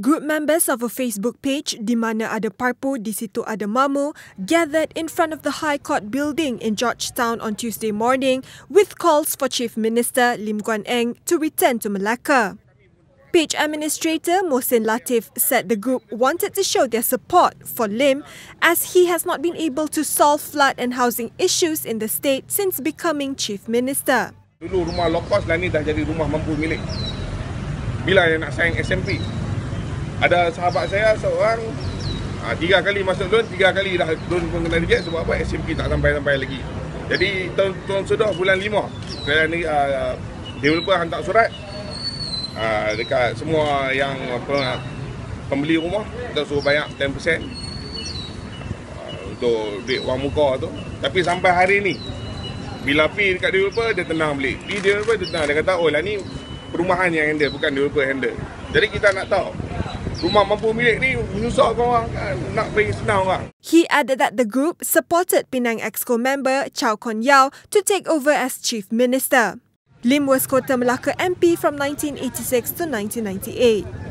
Group members of a Facebook page di mana ada parpo di situ ada mamu gathered in front of the High Court building in Georgetown on Tuesday morning with calls for Chief Minister Lim Guan Eng to return to Malacca. Page administrator Mohsin Latif said the group wanted to show their support for Lim as he has not been able to solve flood and housing issues in the state since becoming Chief Minister. Dulu rumah low cost lah ni dah jadi rumah mampu milik. Bila dia nak sayang SMP? Ada sahabat saya seorang ha, tiga kali masuk loan, tiga kali dah loan pun kena reject sebab apa SMP tak sampai-sampai lagi. Jadi tahun, tahun sudah bulan lima, kerana ni uh, developer hantar surat uh, dekat semua yang apa, pembeli rumah kita suruh bayar 10% uh, untuk duit wang muka tu. Tapi sampai hari ni bila pi dekat developer dia tenang beli. Pi developer dia tenang dia kata oh lah ni perumahan yang handle bukan developer handle. Jadi kita nak tahu rumah mampu milik ni menyusahkan orang kan nak bagi senang orang. He added that the group supported Penang Exco member Chow Kon Yao to take over as chief minister. Lim was Kota Melaka MP from 1986 to 1998.